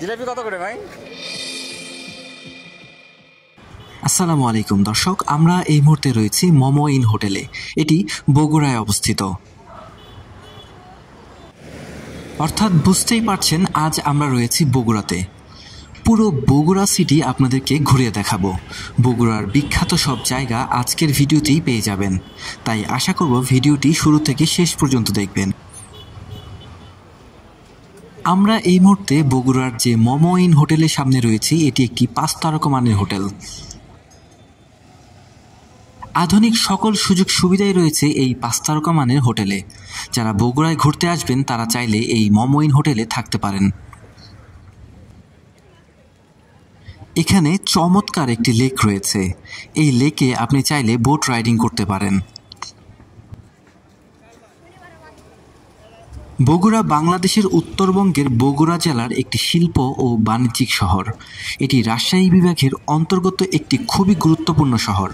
জিলাপি কত করে ভাই? আসসালামু আলাইকুম, দর্শক, আমরা এই মুহূর্তে রয়েছি মোমো ইন হোটেলে। এটি বগুড়ায় অবস্থিত। অর্থাৎ বুঝতেই পারছেন, আজ আমরা রয়েছি বগুড়াতে। পুরো বগুড়া সিটি আপনাদেরকে ঘুরিয়ে দেখাবো। বগুড়ার বিখ্যাত সব জায়গা আজকের ভিডিওতেই পেয়ে যাবেন। তাই আশা করব ভিডিওটি শুরু থেকে শেষ পর্যন্ত দেখবেন। আমরা এই মুহূর্তে বগুড়ার যে মোমো ইন হোটেলের সামনে রয়েছি, এটি একটি পাঁচ তারকা মানের হোটেল। আধুনিক সকল সুযোগ সুবিধাই রয়েছে এই পাঁচ তারকা মানের হোটেলে। যারা বগুড়ায় ঘুরতে আসবেন, তারা চাইলে এই মমইন হোটেলে থাকতে পারেন। এখানে চমৎকার একটি লেক রয়েছে। এই লেকে আপনি চাইলে বোট রাইডিং করতে পারেন। বগুড়া বাংলাদেশের উত্তরবঙ্গের বগুড়া জেলার একটি শিল্প ও বাণিজ্যিক শহর। এটি রাজশাহী বিভাগের অন্তর্গত একটি খুবই গুরুত্বপূর্ণ শহর।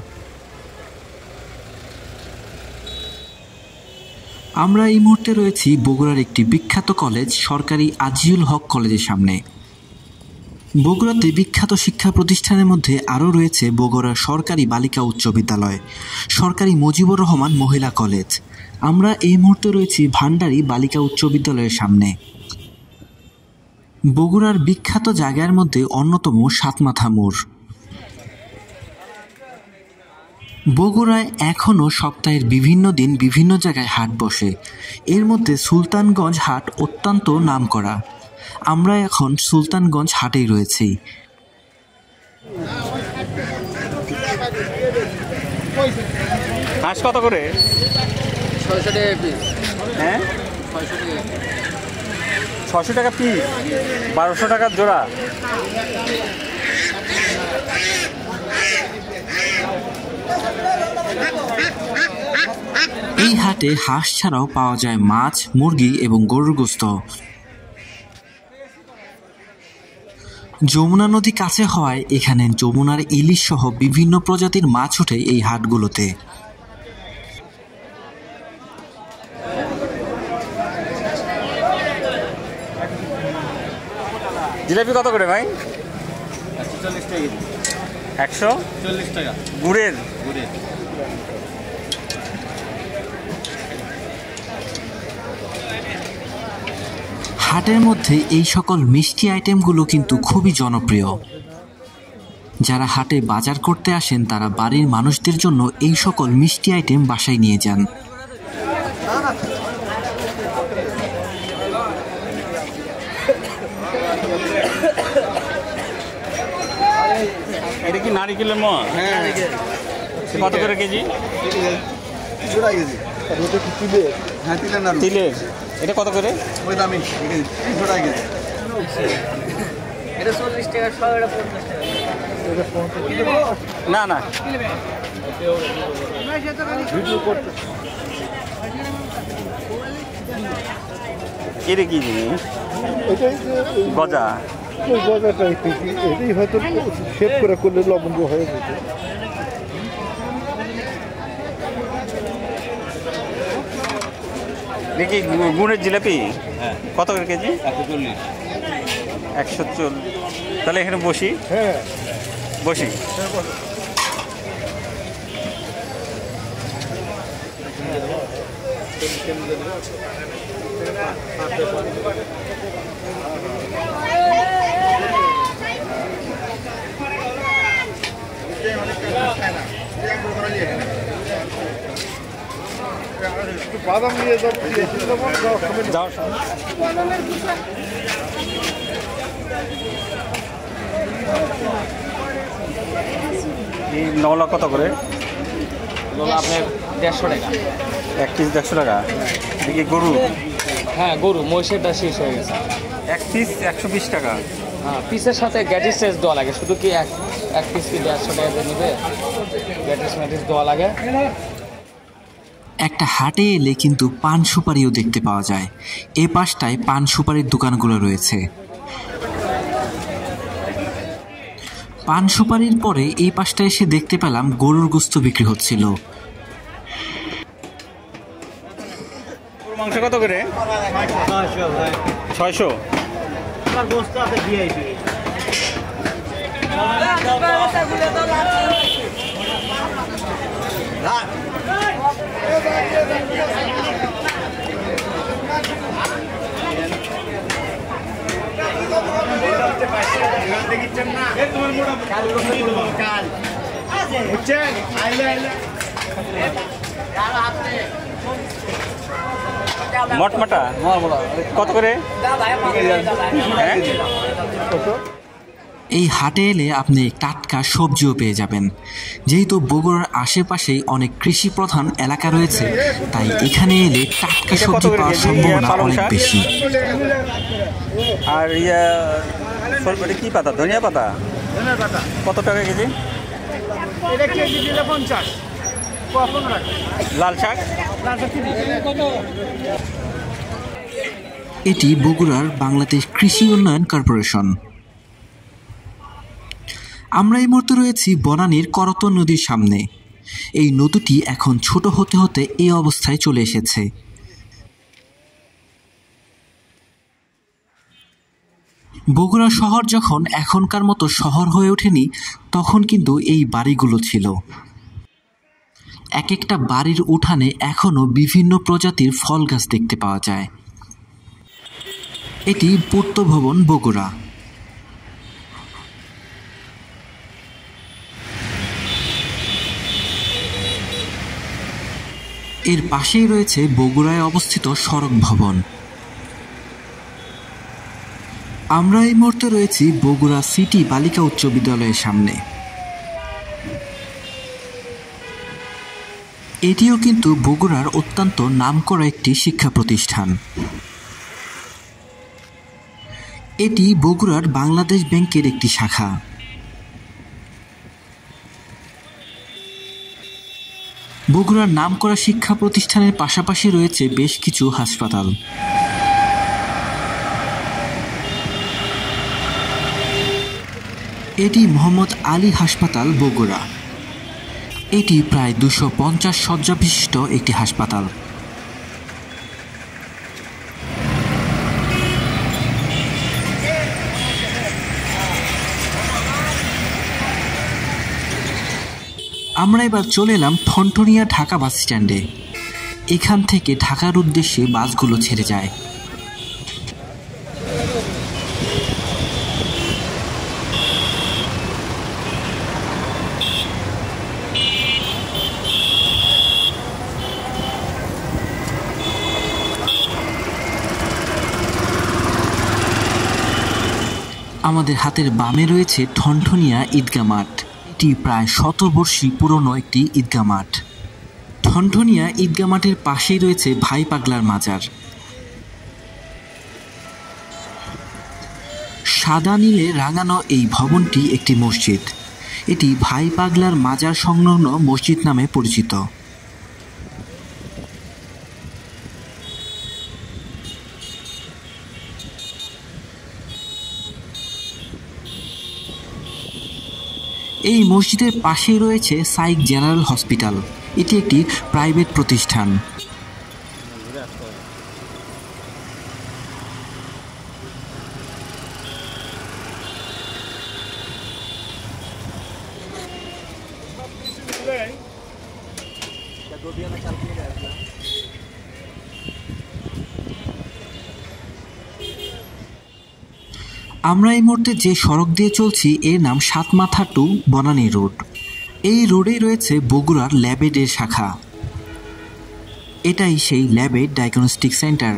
আমরা এই মুহূর্তে রয়েছি বগুড়ার একটি বিখ্যাত কলেজ, সরকারি আজিউল হক কলেজের সামনে। বগুড়াতে বিখ্যাত শিক্ষা প্রতিষ্ঠানের মধ্যে আরও রয়েছে বগুড়া সরকারি বালিকা উচ্চ বিদ্যালয়, সরকারি মুজিবুর রহমান মহিলা কলেজ। আমরা এই মুহূর্তে রয়েছি ভান্ডারি বালিকা উচ্চ বিদ্যালয়ের সামনে। বগুড়ার বিখ্যাত জায়গার মধ্যে অন্যতম সাতমাথা মোড়। বগুড়ায় এখনও সপ্তাহের বিভিন্ন দিন বিভিন্ন জায়গায় হাট বসে। এর মধ্যে সুলতানগঞ্জ হাট অত্যন্ত নামকরা। আমরা এখন সুলতানগঞ্জ হাটেই রয়েছি। হাঁস কত করে? ছয়শো টাকা পিস হ্যাঁ? ছয়শো টাকা ছশো টাকা পিস বারোশো টাকার জোড়া। এই হাটে হাঁস ছাড়াও পাওয়া যায় মাছ মুরগি এবং গরুর গোস্ত। যমুনা নদী কাছে হওয়ায় এখানে যমুনার ইলিশ সহ বিভিন্ন প্রজাতির মাছ ওঠে এই হাটগুলোতে। জিলাপি কত করে ভাই? একশো? চল্লিশ টাকা। গুড়ের? ঘুরে হাটের মধ্যে এই সকল মিষ্টি আইটেমগুলো কিন্তু খুবই জনপ্রিয়। যারা হাটে বাজার করতে আসেন তারা বাড়ির মানুষদের জন্য এই সকল মিষ্টি আইটেম বাসায় নিয়ে যান। কি নারিকেলের ম হ্যাঁ। কত করে কেজি? কি হ্যাঁ না তিলের এটা কত করে? ওই দামি। তিনশো কেজি। এটা চল্লিশ টাকা সব এটা পঞ্চাশ টাকা। না না। এটা কি জিনিস? গজা। ওই এটাই হয়তো করে করলে লবঙ্গ হয়ে যেত দেখি গু- গুড়ের জিলাপি? কত করে কেজি? একশো চল্লিশ। একশো তাহলে এখানে বসি? হ্যাঁ। বসি। বাদাম নিয়ে যাব দিয়ে যাব যাওয়ার সময় এই নলা কত করে? আপনার দেড়শো টাকা। এক পিস দেড়শো টাকা? এদিকে গরু? হ্যাঁ গরু মহিষেরটা শেষ হয়ে গেছে। এক পিস একশো বিশ টাকা। পিসের সাথে গ্যাটিস টেস্ট দেওয়া লাগে। শুধু কি এক এক পিস কি দেড়শো টাকা দিয়ে নিবে? গ্যাটিস ম্যাটিস দেওয়া লাগে। একটা হাটে এলে কিন্তু পান সুপারিও দেখতে পাওয়া যায়। এ পাশটায় পান সুপারির দোকানগুলো রয়েছে। পান সুপারির পরে এই পাশটা এসে দেখতে পেলাম গরুর গোস্ত বিক্রি হচ্ছিল। মাংস কত করে? ছয়শো? আপনার বস্তু আছে ভিআইপি কাল বুঝছেন আইলে আইলে মটমাটা? কত করে? হ্যাঁ? এই হাটে এলে আপনি টাটকা সবজিও পেয়ে যাবেন। যেহেতু বগুড়ার আশেপাশেই অনেক কৃষি প্রধান এলাকা রয়েছে তাই এখানে এলে টাটকা সবজি পাওয়ার সম্ভাবনা অনেক বেশি। আর ইয়া কি পাতা? ধনিয়া পাতা? কত টাকা কেজি? এটা কেজি দিলে পঞ্চাশ। পনেরো টাকা এটি বগুড়ার বাংলাদেশ কৃষি উন্নয়ন কর্পোরেশন। আমরা এই মুহূর্তে রয়েছি বনানীর করতন নদীর সামনে। এই নদীটি এখন ছোট হতে হতে এই অবস্থায় চলে এসেছে। বগুড়া শহর যখন এখনকার মতো শহর হয়ে ওঠেনি, তখন কিন্তু এই বাড়িগুলো ছিল। এক একটা বাড়ির উঠানে এখনও বিভিন্ন প্রজাতির ফল গাছ দেখতে পাওয়া যায়। এটি পূর্ত ভবন বগুড়া। এর পাশেই রয়েছে বগুড়ায় অবস্থিত সড়ক ভবন। আমরা এই মুহূর্তে রয়েছি বগুড়া সিটি বালিকা উচ্চ বিদ্যালয়ের সামনে। এটিও কিন্তু বগুড়ার অত্যন্ত নামকরা একটি শিক্ষা প্রতিষ্ঠান। এটি বগুড়ার বাংলাদেশ ব্যাংকের একটি শাখা। বগুড়ার নামকরা শিক্ষা প্রতিষ্ঠানের পাশাপাশি রয়েছে বেশ কিছু হাসপাতাল। এটি মোহাম্মদ আলী হাসপাতাল বগুড়া। এটি প্রায় দুশো পঞ্চাশ শয্যা বিশিষ্ট একটি হাসপাতাল। আমরা এবার চলে এলাম ঠনঠনিয়া ঢাকা বাস স্ট্যান্ডে এখান থেকে ঢাকার উদ্দেশ্যে বাসগুলো ছেড়ে যায়। আমাদের হাতের বামে রয়েছে ঠনঠনিয়া ঈদগা মাঠ। এটি প্রায় শতবর্ষী পুরনো একটি ঈদগা মাঠ। ঠনঠনিয়া ঈদগা মাঠের পাশেই রয়েছে ভাই পাগলার মাজার। সাদা নীলে রাঙানো এই ভবনটি একটি মসজিদ। এটি ভাই পাগলার মাজার সংলগ্ন মসজিদ নামে পরিচিত। এই মসজিদের পাশেই রয়েছে সাইক জেনারেল হসপিটাল। এটি একটি প্রাইভেট প্রতিষ্ঠান। আমরা এই মুহূর্তে যে সড়ক দিয়ে চলছি, এর নাম সাতমাথা টু বনানী রোড। এই রোডেই রয়েছে বগুড়ার ল্যাবেডের শাখা। এটাই সেই ল্যাবেড ডায়াগনস্টিক সেন্টার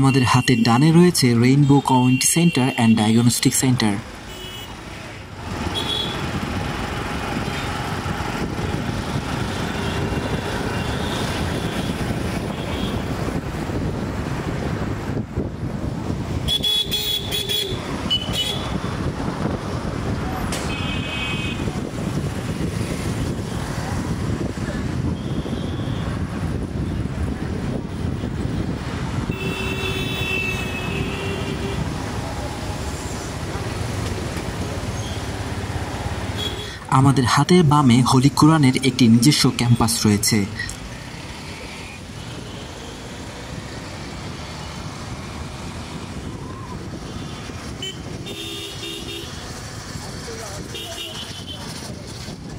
আমাদের হাতের ডানে রয়েছে rainbow community centre and diagnostic centre আমাদের হাতের বামে হলি কোরআনের একটি নিজস্ব ক্যাম্পাস রয়েছে।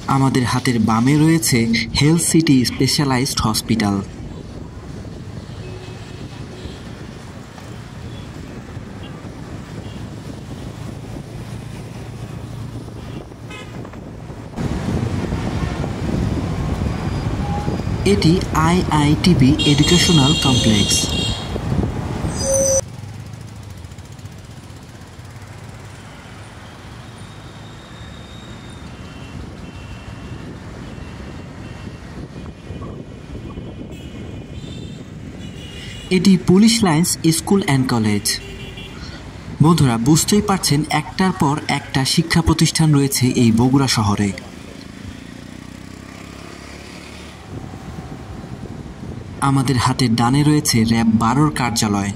আমাদের হাতের বামে রয়েছে হেলথ সিটি স্পেশালাইজড হসপিটাল এটি আইআইটিবি এডুকেশনাল কমপ্লেক্স। এটি police lines school and college. বন্ধুরা, বুঝতেই পারছেন একটার পর একটা শিক্ষা প্রতিষ্ঠান রয়েছে এই বগুড়া শহরে। আমাদের হাতে ডানে রয়েছে র্যাব বারোর কার্যালয়।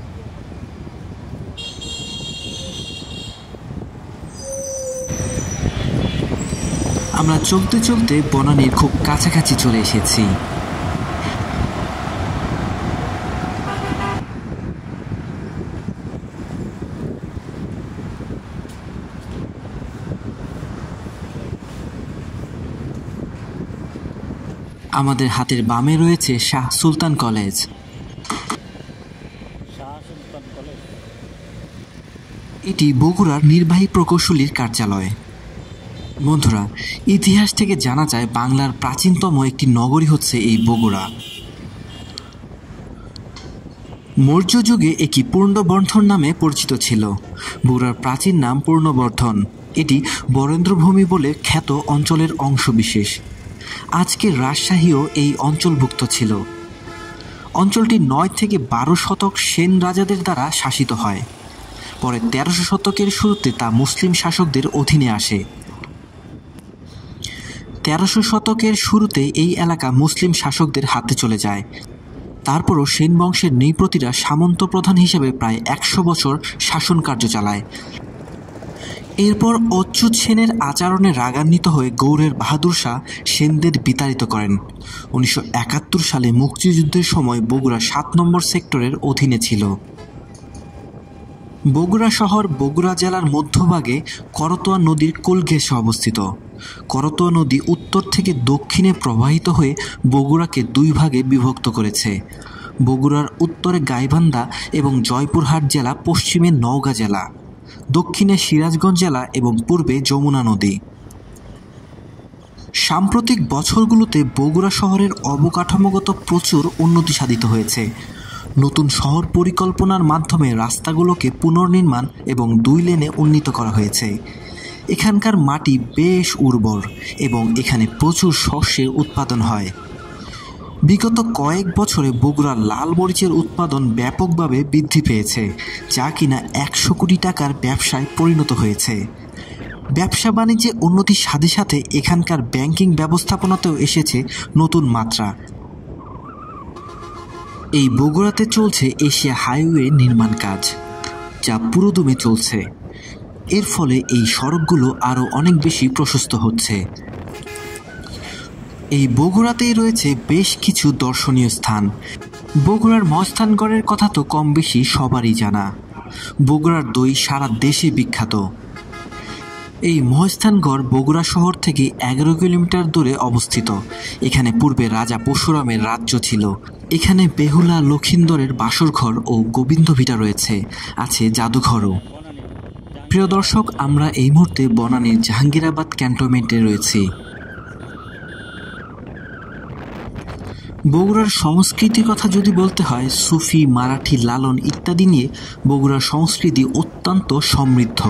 আমরা চলতে চলতে বনানীর খুব কাছাকাছি চলে এসেছি। আমাদের হাতের বামে রয়েছে শাহ সুলতান কলেজ। এটি বগুড়ার নির্বাহী প্রকৌশলীর কার্যালয়। বন্ধুরা, ইতিহাস থেকে জানা যায় বাংলার প্রাচীনতম একটি নগরী হচ্ছে এই বগুড়া। মৌর্য যুগে এটি পূর্ণবর্ধন নামে পরিচিত ছিল। বগুড়ার প্রাচীন নাম পূর্ণবর্ধন। এটি বরেন্দ্রভূমি বলে খ্যাত অঞ্চলের অংশবিশেষ। আজকের রাজশাহীও এই অঞ্চলভুক্ত ছিল। অঞ্চলটি নয় থেকে বারো শতক সেন রাজাদের দ্বারা শাসিত হয়। পরে তেরোশো শতকের শুরুতে তা মুসলিম শাসকদের অধীনে আসে। তেরোশো শতকের শুরুতে এই এলাকা মুসলিম শাসকদের হাতে চলে যায়। তারপরও সেন বংশের নৃপতিরা সামন্ত প্রধান হিসেবে প্রায় একশো বছর শাসন কার্য চালায়। এরপর অচ্যুত সেনের আচরণে রাগান্বিত হয়ে গৌড়ের বাহাদুর শাহ সেনদের বিতাড়িত করেন। উনিশশো একাত্তর সালে মুক্তিযুদ্ধের সময় বগুড়া সাত নম্বর সেক্টরের অধীনে ছিল। বগুড়া শহর বগুড়া জেলার মধ্যভাগে করতোয়া নদীর কোল ঘেঁষে অবস্থিত। করতোয়া নদী উত্তর থেকে দক্ষিণে প্রবাহিত হয়ে বগুড়াকে দুই ভাগে বিভক্ত করেছে। বগুড়ার উত্তরে গাইবান্ধা এবং জয়পুরহাট জেলা পশ্চিমে নওগাঁ জেলা। দক্ষিণে সিরাজগঞ্জ জেলা এবং পূর্বে যমুনা নদী। সাম্প্রতিক বছরগুলোতে বগুড়া শহরের অবকাঠামোগত প্রচুর উন্নতি সাধিত হয়েছে। নতুন শহর পরিকল্পনার মাধ্যমে রাস্তাগুলোকে পুনর্নির্মাণ এবং দুই লেনে উন্নীত করা হয়েছে। এখানকার মাটি বেশ উর্বর এবং এখানে প্রচুর শস্যের উৎপাদন হয়। বিগত কয়েক বছরে বগুড়ার লাল মরিচের উৎপাদন ব্যাপকভাবে বৃদ্ধি পেয়েছে, যা কিনা একশো কোটি টাকার ব্যবসায় পরিণত হয়েছে। ব্যবসা বাণিজ্যে উন্নতির সাথে সাথে এখানকার ব্যাংকিং ব্যবস্থাপনাতেও এসেছে নতুন মাত্রা। এই বগুড়াতে চলছে এশিয়া হাইওয়ে নির্মাণ কাজ, যা পুরোদমে চলছে। এর ফলে এই সড়কগুলো আরও অনেক বেশি প্রশস্ত হচ্ছে। এই বগুড়াতেই রয়েছে বেশ কিছু দর্শনীয় স্থান। বগুড়ার মস্তানগড়ের কথা তো কম বেশি সবারই জানা। বগুড়ার দই সারা দেশে বিখ্যাত। এই মহস্থানগড় বগুড়া শহর থেকে এগারো কিলোমিটার দূরে অবস্থিত। এখানে পূর্বে রাজা পরশুরামের রাজ্য ছিল। এখানে বেহুলা, লক্ষিন্দরের বাসরঘর ও গোবিন্দ ভিটা রয়েছে। আছে জাদুঘরও। প্রিয় দর্শক, আমরা এই মুহূর্তে বনানীর জাহাঙ্গীরাবাদ ক্যান্টনমেন্টে রয়েছি। বগুড়ার সংস্কৃতির কথা যদি বলতে হয়, সুফি, মারাঠি, লালন ইত্যাদি নিয়ে বগুড়ার সংস্কৃতি অত্যন্ত সমৃদ্ধ।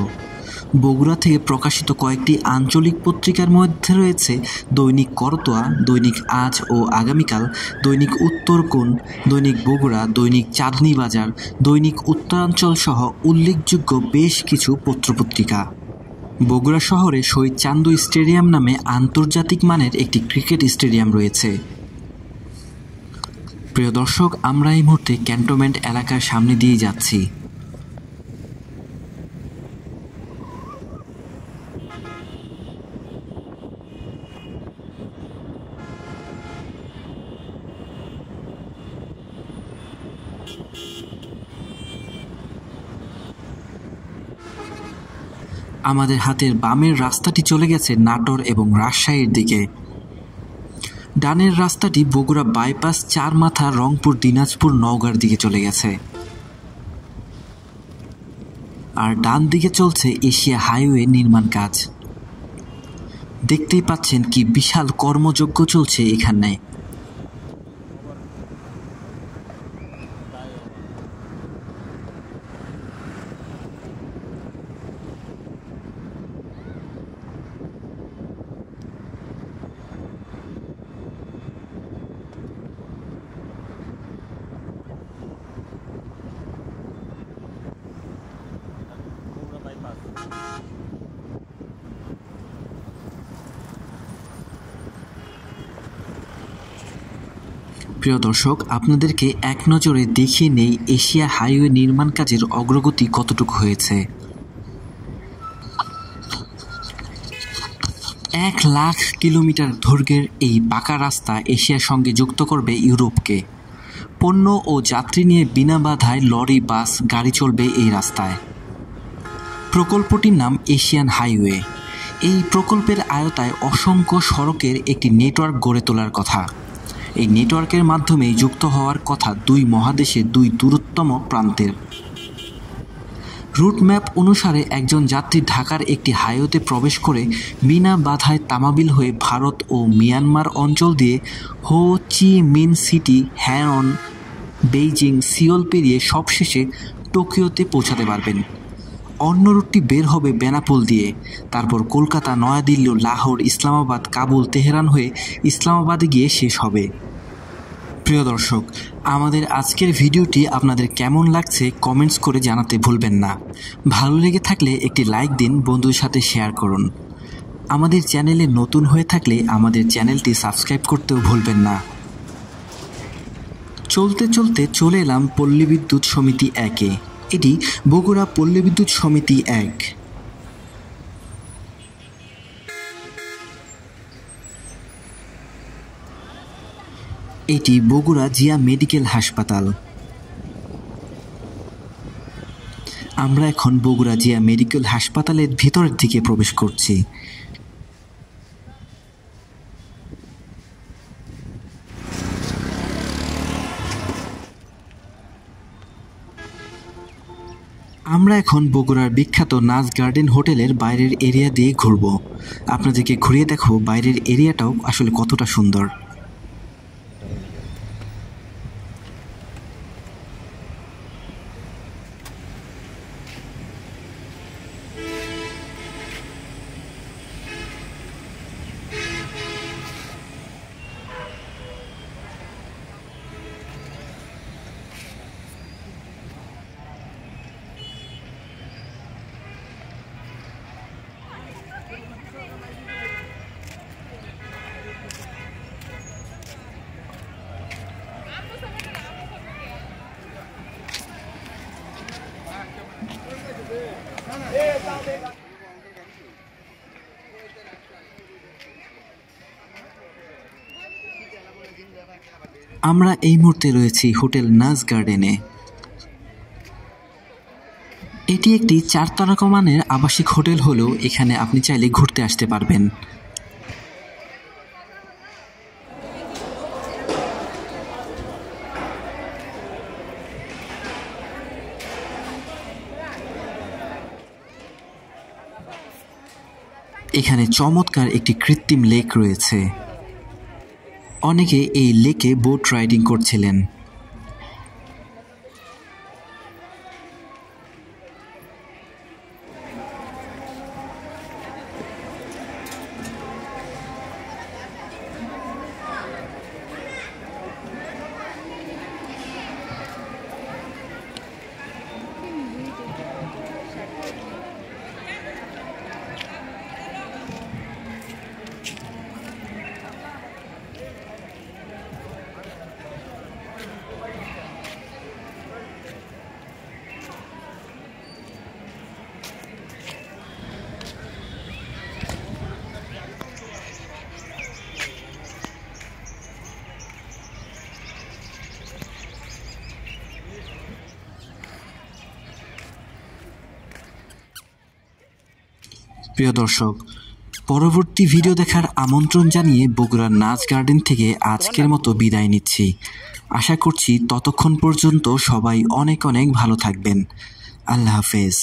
বগুড়া থেকে প্রকাশিত কয়েকটি আঞ্চলিক পত্রিকার মধ্যে রয়েছে দৈনিক করতোয়া, দৈনিক আজ ও আগামীকাল, দৈনিক উত্তরকোণ দৈনিক বগুড়া, দৈনিক চাঁদনি বাজার, দৈনিক উত্তরাঞ্চল সহ উল্লেখযোগ্য বেশ কিছু পত্রপত্রিকা। বগুড়া শহরে শহীদ চান্দু স্টেডিয়াম নামে আন্তর্জাতিক মানের একটি ক্রিকেট স্টেডিয়াম রয়েছে। প্রিয় দর্শক, আমরা এই মুহূর্তে ক্যান্টনমেন্ট এলাকার সামনে দিয়ে যাচ্ছি। আমাদের হাতের বামের রাস্তাটি চলে গেছে নাটোর এবং রাজশাহীর দিকে। ডানের রাস্তাটি বগুড়া বাইপাস চার মাথা রংপুর দিনাজপুর নওগাঁর দিকে চলে গেছে। আর ডান দিকে চলছে এশিয়া হাইওয়ে নির্মাণ কাজ। দেখতেই পাচ্ছেন কি বিশাল কর্মযজ্ঞ চলছে এখানে। প্রিয় দর্শক, আপনাদেরকে এক নজরে দেখিয়ে নেই এশিয়া হাইওয়ে নির্মাণ কাজের অগ্রগতি কতটুকু হয়েছে। এক লাখ কিলোমিটার দৈর্ঘ্যের এই পাকা রাস্তা এশিয়ার সঙ্গে যুক্ত করবে ইউরোপকে। পণ্য ও যাত্রী নিয়ে বিনা বাধায় লরি, বাস, গাড়ি চলবে এই রাস্তায়। প্রকল্পটির নাম এশিয়ান হাইওয়ে। এই প্রকল্পের আয়তায় অসংখ্য সড়কের একটি নেটওয়ার্ক গড়ে তোলার কথা। এই নেটওয়ার্কের মাধ্যমেই যুক্ত হওয়ার কথা দুই মহাদেশের দুই দূরতম প্রান্তের। রুট ম্যাপ অনুসারে একজন যাত্রী ঢাকার একটি হাইওয়েতে প্রবেশ করে বিনা বাধায় তামাবিল হয়ে ভারত ও মিয়ানমার অঞ্চল দিয়ে হো চি মিন সিটি হ্যারন বেইজিং, সিওল পেরিয়ে সবশেষে টোকিওতে পৌঁছাতে পারবেন। অন্য রুটটি বের হবে বেনাপোল দিয়ে। তারপর কলকাতা, নয়াদিল্লি, লাহোর, ইসলামাবাদ, কাবুল, তেহরান হয়ে ইসলামাবাদে গিয়ে শেষ হবে। প্রিয় দর্শক, আমাদের আজকের ভিডিওটি আপনাদের কেমন লাগছে কমেন্টস করে জানাতে ভুলবেন না। ভালো লেগে থাকলে একটি লাইক দিন বন্ধুর সাথে শেয়ার করুন। আমাদের চ্যানেলে নতুন হয়ে থাকলে আমাদের চ্যানেলটি সাবস্ক্রাইব করতেও ভুলবেন না। চলতে চলতে চলে এলাম পল্লী বিদ্যুৎ সমিতি একে। এটি বগুড়া পল্লী বিদ্যুৎ সমিতি এক। এটি বগুড়া জিয়া মেডিকেল হাসপাতাল। আমরা এখন বগুড়া জিয়া মেডিকেল হাসপাতালের ভিতরের দিকে প্রবেশ করছি। আমরা এখন বগুড়ার বিখ্যাত নাচ গার্ডেন হোটেলের বাইরের এরিয়া দিয়ে ঘুরব। আপনাদেরকে ঘুরিয়ে দেখো বাইরের এরিয়াটাও আসলে কতটা সুন্দর। আমরা এই মুহূর্তে রয়েছি হোটেল নাজ গার্ডেনে। এটি একটি চার তারকা মানের আবাসিক হোটেল হলেও এখানে আপনি চাইলে ঘুরতে আসতে পারবেন। এখানে চমৎকার একটি কৃত্রিম লেক রয়েছে। অনেকে এই লেকে বোট রাইডিং করছিলেন। প্রিয় দর্শক, পরবর্তী ভিডিও দেখার আমন্ত্রণ জানিয়ে বগুড়ার নাচ গার্ডেন থেকে আজকের মতো বিদায় নিচ্ছি। আশা করছি ততক্ষণ পর্যন্ত সবাই অনেক অনেক ভালো থাকবেন। আল্লাহ হাফেজ।